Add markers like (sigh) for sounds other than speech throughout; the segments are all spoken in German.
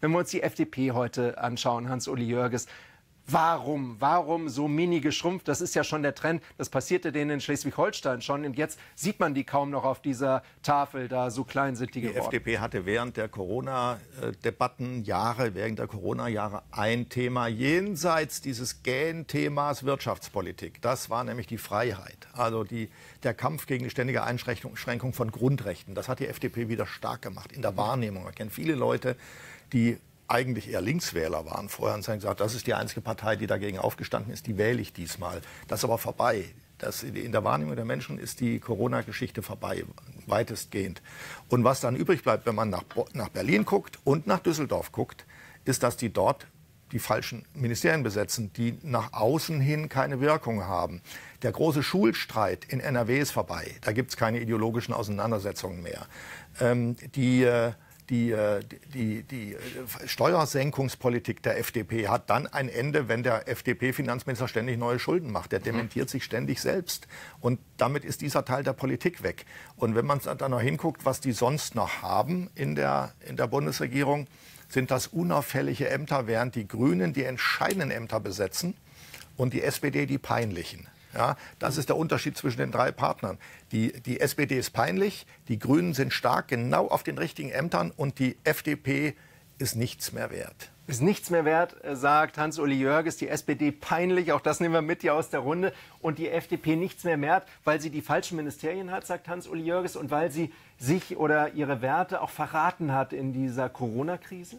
Wenn wir uns die FDP heute anschauen, Hans-Uli Jörges, Warum? Warum so mini geschrumpft? Das ist ja schon der Trend. Das passierte denen in Schleswig-Holstein schon. Und jetzt sieht man die kaum noch auf dieser Tafel da. So klein sind die, die geworden. Die FDP hatte während der Corona-Debatten Jahre, während der Corona-Jahre ein Thema jenseits dieses Gähn-Themas Wirtschaftspolitik. Das war nämlich die Freiheit. Also die, der Kampf gegen die ständige Einschränkung von Grundrechten. Das hat die FDP wieder stark gemacht in der Wahrnehmung. Man kennt viele Leute, die eigentlich eher Linkswähler waren vorher und haben gesagt, das ist die einzige Partei, die dagegen aufgestanden ist, die wähle ich diesmal. Das ist aber vorbei. Das, in der Wahrnehmung der Menschen ist die Corona-Geschichte vorbei, weitestgehend. Und was dann übrig bleibt, wenn man nach, nach Berlin guckt und nach Düsseldorf guckt, ist, dass die dort die falschen Ministerien besetzen, die nach außen hin keine Wirkung haben. Der große Schulstreit in NRW ist vorbei. Da gibt es keine ideologischen Auseinandersetzungen mehr. Ähm, die äh, die, äh, die, die Steuersenkungspolitik der FDP hat dann ein Ende, wenn der FDP-Finanzminister ständig neue Schulden macht. Der dementiert sich ständig selbst. Und damit ist dieser Teil der Politik weg. Und wenn man dann noch hinguckt, was die sonst noch haben in der, in der Bundesregierung, sind das unauffällige Ämter, während die Grünen die entscheidenden Ämter besetzen und die SPD die peinlichen. Ja, das ist der Unterschied zwischen den drei Partnern. Die, die SPD ist peinlich, die Grünen sind stark, genau auf den richtigen Ämtern und die FDP ist nichts mehr wert. Ist nichts mehr wert, äh, sagt Hans-Uli Jörges. Die SPD peinlich, auch das nehmen wir mit hier aus der Runde. Und die FDP nichts mehr wert, weil sie die falschen Ministerien hat, sagt Hans-Uli Jörges, und weil sie sich oder ihre Werte auch verraten hat in dieser Corona-Krise?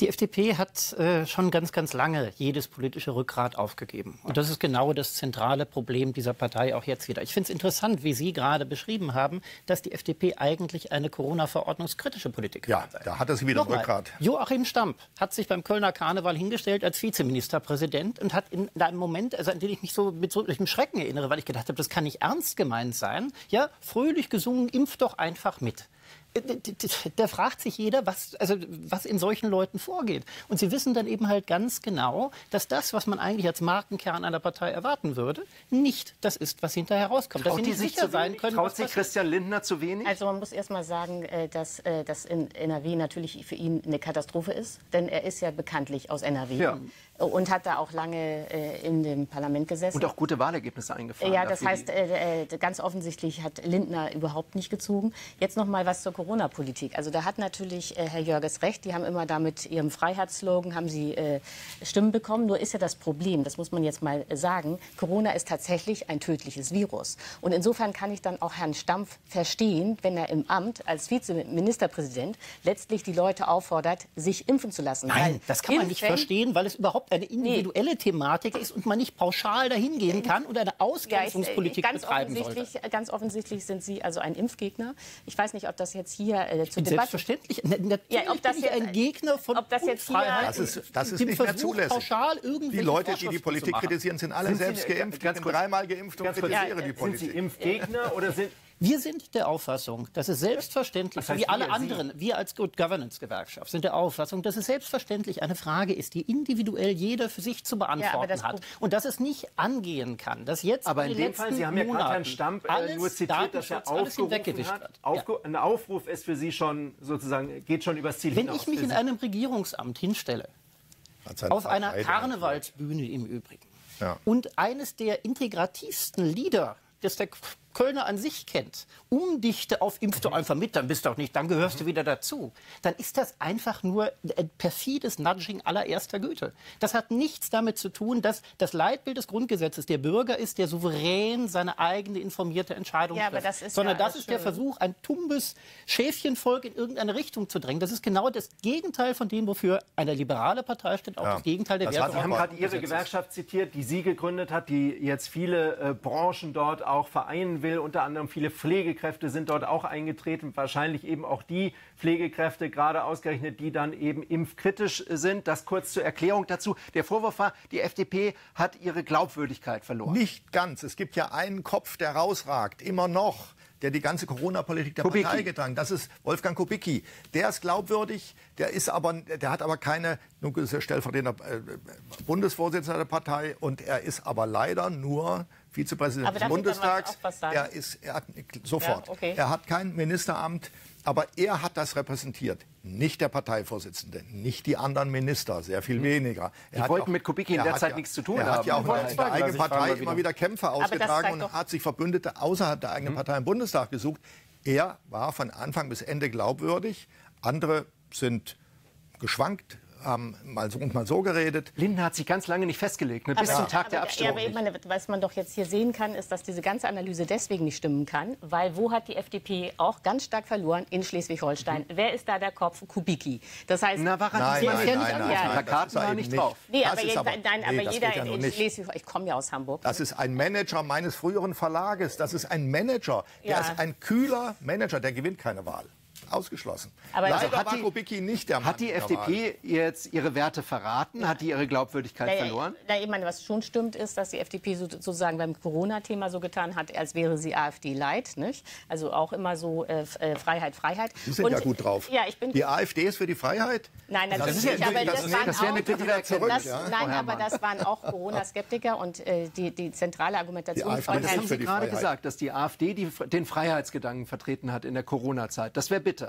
Die FDP hat äh, schon ganz, ganz lange jedes politische Rückgrat aufgegeben. Und das ist genau das zentrale Problem dieser Partei auch jetzt wieder. Ich finde es interessant, wie Sie gerade beschrieben haben, dass die FDP eigentlich eine Corona-verordnungskritische Politik ja, Ja, da hat er sie wieder Nochmal, Rückgrat. Joachim Stamp hat sich beim Kölner Karneval hingestellt als Vizeministerpräsident und hat in einem Moment, also an den ich mich so mit so einem Schrecken erinnere, weil ich gedacht habe, das kann nicht ernst gemeint sein, ja, fröhlich gesungen, impft doch einfach mit. Äh, da fragt sich jeder, was, also, was in solchen Leuten vorgeht. Und sie wissen dann eben halt ganz genau, dass das, was man eigentlich als Markenkern einer Partei erwarten würde, nicht das ist, was hinterher rauskommt. Traut dass sie nicht sicher sein können. Traut sich Christian Lindner zu wenig? Also man muss erst mal sagen, äh, dass äh, das in NRW natürlich für ihn eine Katastrophe ist, denn er ist ja bekanntlich aus NRW. Ja und hat da auch lange äh, in dem Parlament gesessen. Und auch gute Wahlergebnisse eingefahren. Ja, das heißt, äh, äh, ganz offensichtlich hat Lindner überhaupt nicht gezogen. Jetzt noch mal was zur Corona-Politik. Also da hat natürlich äh, Herr Jörges recht. Die haben immer da mit ihrem Freiheitsslogan haben sie äh, Stimmen bekommen. Nur ist ja das Problem, das muss man jetzt mal sagen, Corona ist tatsächlich ein tödliches Virus. Und insofern kann ich dann auch Herrn Stampf verstehen, wenn er im Amt als Vizeministerpräsident letztlich die Leute auffordert, sich impfen zu lassen. Nein, weil das kann man nicht verstehen, weil es überhaupt überhaupt eine individuelle nee. Thematik ist und man nicht pauschal dahin gehen kann und eine Ausgrenzungspolitik ja, ich, betreiben offensichtlich, sollte. Ganz offensichtlich sind Sie also ein Impfgegner. Ich weiß nicht, ob das jetzt hier äh, zur Debatte... Selbstverständlich. Natürlich ja, ob das bin ich ein Gegner von ob das jetzt hier, Das ist, das ist nicht mehr zulässig. Pauschal die Leute, die die Politik kritisieren, sind alle sind selbst Sie, geimpft. Ich bin dreimal geimpft und kritisiere die Politik. Sind Sie Impfgegner oder sind... Wir sind der Auffassung, dass es selbstverständlich, das heißt, wie alle anderen, wir als Good Governance Gewerkschaft sind der Auffassung, dass es selbstverständlich eine Frage ist, die individuell jeder für sich zu beantworten ja, hat. Und dass es nicht angehen kann, dass jetzt Aber in, in dem Fall, Sie haben ja gerade Herrn Stamp äh, nur zitiert, dass er aufgerufen hat. Aufge ja. Ein Aufruf ist für Sie schon sozusagen, geht schon übers Ziel Wenn hinaus. ich mich in einem Regierungsamt hinstelle, auf einer Karnevalsbühne im Übrigen, ja. und eines der integrativsten Lieder, das der Kölner an sich kennt, umdichte auf impf doch einfach mit, dann bist du auch nicht, dann gehörst du wieder dazu, dann ist das einfach nur ein perfides Nudging allererster Güte. Das hat nichts damit zu tun, dass das Leitbild des Grundgesetzes der Bürger ist, der souverän seine eigene informierte Entscheidung ja, trifft. Das Sondern ja das ist der Versuch, ein tumbes Schäfchenvolk in irgendeine Richtung zu drängen. Das ist genau das Gegenteil von dem, wofür eine liberale Partei steht, auch ja. das Gegenteil der Werte. Sie haben gerade Ihre Gewerkschaft zitiert, die Sie gegründet hat, die jetzt viele äh, Branchen dort auch vereinen will will. Unter anderem viele Pflegekräfte sind dort auch eingetreten. Wahrscheinlich eben auch die Pflegekräfte, gerade ausgerechnet, die dann eben impfkritisch sind. Das kurz zur Erklärung dazu. Der Vorwurf war, die FDP hat ihre Glaubwürdigkeit verloren. Nicht ganz. Es gibt ja einen Kopf, der rausragt. Immer noch der die ganze Corona-Politik der Kubicki. Partei getragen. Das ist Wolfgang Kubicki. Der ist glaubwürdig, der ist aber, der hat aber keine, nun ist er stellvertretender äh, Bundesvorsitzender der Partei und er ist aber leider nur Vizepräsident des Bundestags. Er ist, er hat, sofort. Ja, okay. Er hat kein Ministeramt. Aber er hat das repräsentiert, nicht der Parteivorsitzende, nicht die anderen Minister, sehr viel hm. weniger. Er die wollten auch, mit Kubicki in der Zeit ja, nichts zu tun er haben. Er hat ja auch in der eigenen Partei immer wieder Kämpfe ausgetragen und hat sich Verbündete außerhalb der eigenen hm. Partei im Bundestag gesucht. Er war von Anfang bis Ende glaubwürdig. Andere sind geschwankt, haben mal so und mal so geredet. Lindner hat sich ganz lange nicht festgelegt, ne, bis aber, zum Tag aber, der Abstimmung. Ja, aber meine, was man doch jetzt hier sehen kann, ist, dass diese ganze Analyse deswegen nicht stimmen kann, weil wo hat die FDP auch ganz stark verloren? In Schleswig-Holstein. Mhm. Wer ist da der Kopf? Kubicki. Das heißt, Na, war nein, nein, nein, nein, nein, nein, Plakaten war nicht drauf. Nee, aber, je, aber, nein, aber nee, jeder ja in Schleswig, ich komme ja aus Hamburg. Das ist ein Manager meines früheren Verlages. Das ist ein Manager. Der ja. ist ein kühler Manager. Der gewinnt keine Wahl ausgeschlossen. Aber Leider also hat war Kubicki nicht der Mann Hat die FDP jetzt ihre Werte verraten? Hat die ihre Glaubwürdigkeit na, verloren? Na, ich meine, was schon stimmt, ist, dass die FDP sozusagen beim Corona-Thema so getan hat, als wäre sie AfD-Light. Also auch immer so äh, äh, Freiheit, Freiheit. Sie sind Und, ja gut drauf. Ja, ich bin die AfD ist für die Freiheit? Nein, das, das ist nicht. Aber das, das, das wäre eine kritische zurück, das, ja? Nein, aber das waren auch Corona-Skeptiker und äh, die, die zentrale Argumentation die von Das haben Sie gerade gesagt, dass die AfD die, den Freiheitsgedanken vertreten hat in der Corona-Zeit. Das wäre bitter.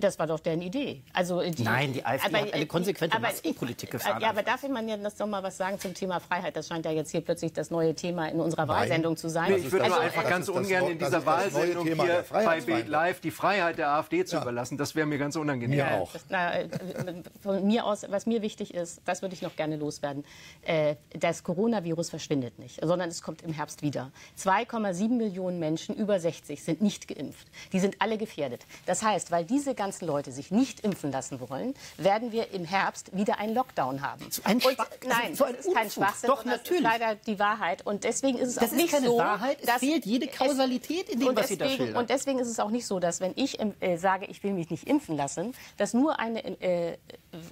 Das war doch deren Idee. Also die, Nein, die AfD aber, hat eine konsequente aber, Maskenpolitik gefahren. Ja, aber darf ich man ja das noch mal was sagen zum Thema Freiheit? Das scheint ja jetzt hier plötzlich das neue Thema in unserer Nein. Wahlsendung zu sein. Nee, ich würde also, einfach ganz ungern in dieser Wahlsendung hier bei Bild Live die Freiheit der AfD zu ja. überlassen. Das wäre mir ganz unangenehm. Mir auch. Das, na, äh, von mir aus, was mir wichtig ist, das würde ich noch gerne loswerden. Äh, das Coronavirus verschwindet nicht, sondern es kommt im Herbst wieder. 2,7 Millionen Menschen über 60 sind nicht geimpft. Die sind alle gefährdet. Das heißt, weil diese ganzen Leute sich nicht impfen lassen wollen, werden wir im Herbst wieder einen Lockdown haben. Ein und, nein, so ein das ist kein Schwachsinn. Doch, natürlich. Das ist leider die Wahrheit. Und deswegen ist es das auch nicht keine so, Wahrheit. Es fehlt jede Kausalität in dem, was deswegen, Sie da schildern. Und deswegen ist es auch nicht so, dass wenn ich äh, sage, ich will mich nicht impfen lassen, dass nur eine, äh,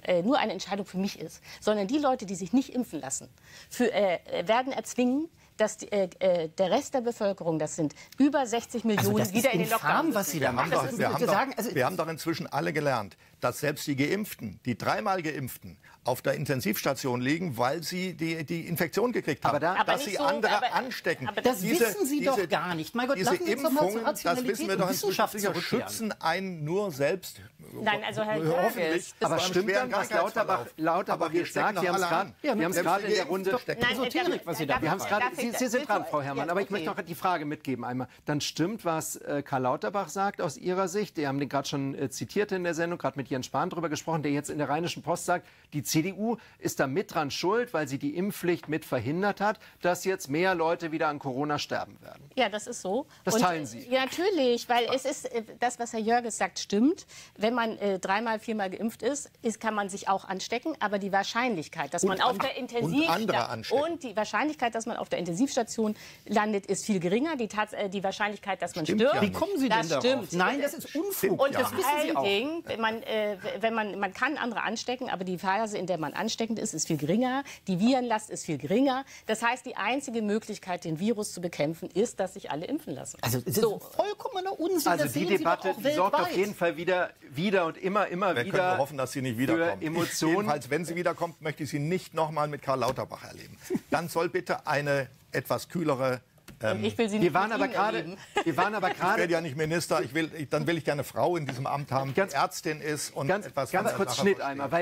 äh, nur eine Entscheidung für mich ist, sondern die Leute, die sich nicht impfen lassen, für, äh, werden erzwingen, dass die, äh, äh, der Rest der Bevölkerung, das sind über 60 Millionen, also wieder in den Lockdown was Sie da machen. Wir, haben doch, also wir haben doch inzwischen alle gelernt, dass selbst die Geimpften, die dreimal Geimpften, auf der Intensivstation liegen, weil sie die, die Infektion gekriegt haben. Aber da, dass sie so, andere aber, anstecken. Aber das diese, wissen Sie diese, doch gar nicht. Mein Gott, diese Impfungen, das wissen wir doch sicher, schützen einen nur selbst. Nein, also Herr Hoffentlich. Aber stimmt dann, was Lauterbach, Lauterbach jetzt sagt? Wir haben es gerade in der Runde... Esoterik, was Sie da wir Sie, Sie sind dran, Frau Herrmann, aber ich möchte noch die Frage mitgeben einmal. Dann stimmt, was äh, Karl Lauterbach sagt aus Ihrer Sicht. Wir haben den gerade schon äh, zitiert in der Sendung, gerade mit Jens Spahn darüber gesprochen, der jetzt in der Rheinischen Post sagt, die CDU ist da mit dran schuld, weil sie die Impfpflicht mit verhindert hat, dass jetzt mehr Leute wieder an Corona sterben werden. Ja, das ist so. Das Und, teilen Sie. Ja, natürlich, weil es ist, äh, das, was Herr Jörges sagt, stimmt. Wenn man äh, dreimal, viermal geimpft ist, ist, kann man sich auch anstecken. Aber die Wahrscheinlichkeit, dass man auf der Intensivstation und, und, die Wahrscheinlichkeit, dass man auf der Intensivstation landet, ist viel geringer. Die, Tats äh, die Wahrscheinlichkeit, dass man stimmt stirbt. Ja Wie kommen Sie denn das darauf? Stimmt. Nein, das ist Unfug. Und ja. vor allen Dingen, man, äh, wenn man, man kann andere anstecken, aber die Phase, in der man ansteckend ist, ist viel geringer. Die Virenlast ist viel geringer. Das heißt, die einzige Möglichkeit, den Virus zu bekämpfen, ist, dass sich alle impfen lassen. Also das so. ist vollkommener Unsinn. Also die Debatte sorgt auf jeden Fall wieder, wieder und immer, immer Wir wieder. Wir können hoffen, dass sie nicht wiederkommt. Emotionen. Jedenfalls, wenn sie wiederkommt, möchte ich sie nicht noch mal mit Karl Lauterbach erleben. Dann soll bitte eine etwas kühlere ähm, ich will Sie nicht wir waren aber (laughs) gerade, wir waren aber gerade. Ich werde ja nicht Minister. Ich will, ich, dann will ich gerne eine Frau in diesem Amt haben, die Ärztin ist und ganz, etwas. Ganz kurz Schnitt einmal, weil